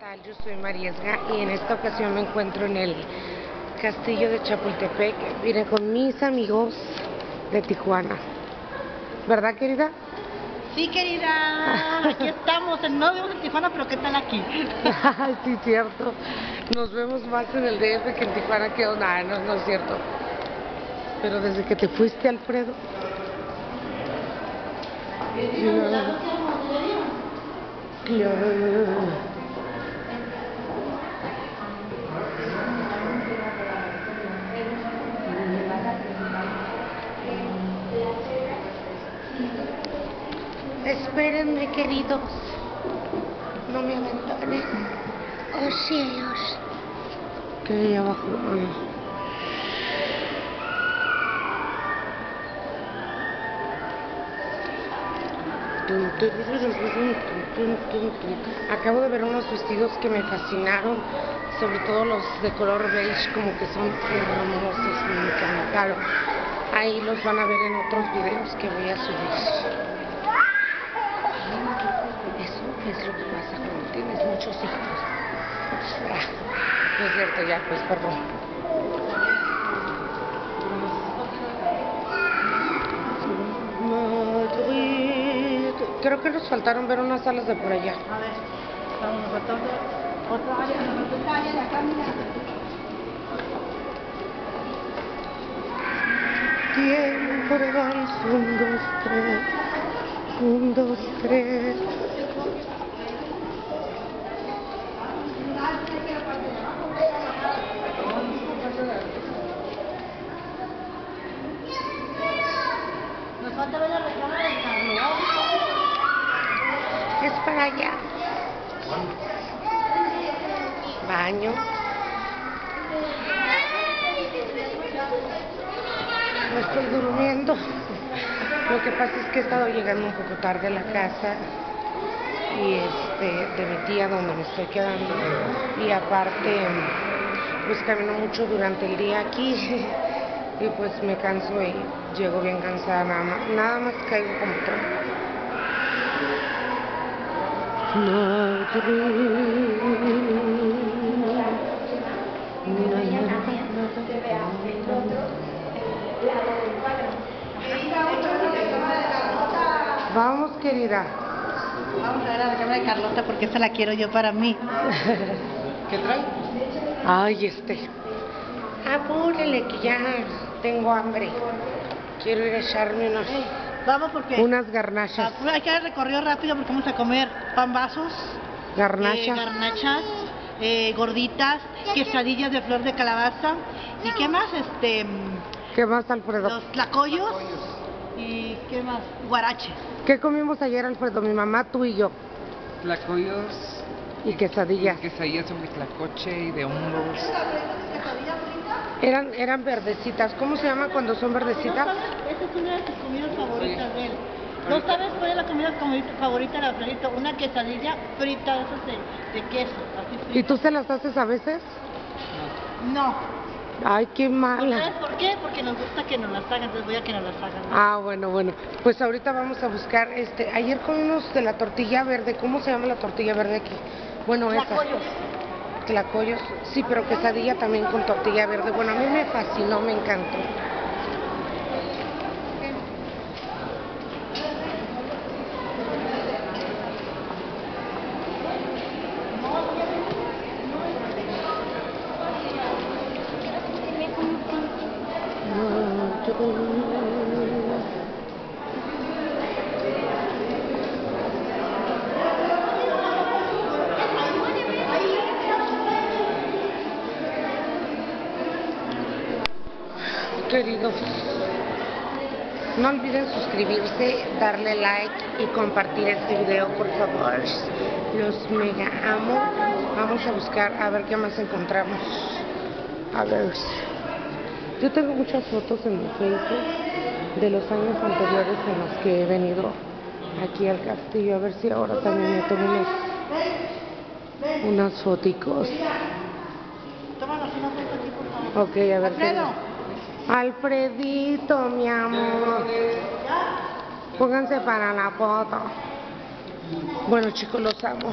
tal? Yo soy Mariesga y en esta ocasión me encuentro en el castillo de Chapultepec. Vine con mis amigos de Tijuana. ¿Verdad, querida? Sí, querida, aquí estamos. No vemos en Tijuana, pero ¿qué tal aquí? sí, cierto. Nos vemos más en el DF que en Tijuana. ¿Qué onda? No, no es cierto. Pero desde que te fuiste, Alfredo. Claro. Espérenme, queridos. No me abandonen. Oh cielos. ¿Qué hay abajo? Acabo de ver unos vestidos que me fascinaron, sobre todo los de color beige, como que son hermosos, me encantaron. Ahí los van a ver en otros videos que voy a subir. Es lo que pasa cuando tienes muchos hijos. No es cierto, ya, pues perdón. Creo que nos faltaron ver unas salas de por allá. A ver, estamos faltando otra área, falta área de acá, mira. Tiempo un, dos, tres, un, dos, tres. Nos falta ver la recámara del Carlos. Es para allá. Baño. No estoy durmiendo. Lo que pasa es que he estado llegando un poco tarde a la casa y este de mi tía donde me estoy quedando y aparte pues camino mucho durante el día aquí y pues me canso y llego bien cansada nada más, nada más caigo como. Vamos, querida. Vamos a ver la recámara de Carlota porque esa la quiero yo para mí. ¿Qué trae? Ay, este. Apúrele que ya tengo hambre. Quiero ir a echarme unas, Vamos porque unas garnachas. Ah, hay que dar recorrido rápido porque vamos a comer pambazos, eh, Garnachas. garnachas, eh, gorditas, quesadillas de flor de calabaza y qué más, este, mm, ¿Qué más, Alfredo? los tlacoyos y qué más, guarache. ¿Qué comimos ayer, Alfredo? Mi mamá, tú y yo. Tlacoyos, Y quesadillas. quesadillas sobre tlacoche y de hongos. Eran, eran verdecitas. ¿Cómo se llama cuando son verdecitas? Esa es una de sus comidas favoritas de él. ¿No sabes cuál es la comida favorita- de Alfredito? Una quesadilla frita, de esas de, de queso, así frita. ¿Y tú se las haces a veces? No. Ay, qué ¿Sabes mala. por qué? Porque nos gusta que nos las hagan, entonces voy a que nos las hagan. Ah, bueno, bueno. Pues ahorita vamos a buscar, este, ayer comimos de la tortilla verde. ¿Cómo se llama la tortilla verde aquí? Bueno, esa. Tlacoyos. Tlacoyos. Sí, pero quesadilla también con tortilla verde. Bueno, a mí me fascinó, me encantó. Queridos, no olviden suscribirse, darle like y compartir este video, por favor. Los mega amo. Vamos a buscar a ver qué más encontramos. A ver. Yo tengo muchas fotos en mi Facebook de los años anteriores en los que he venido aquí al castillo. A ver si ahora también me tomo unos, unas foticos. Tómanos una foto aquí, por favor. Ok, a ver. qué- Alfredo. Alfredito, mi amor. Pónganse para la foto. Bueno, chicos, los amo.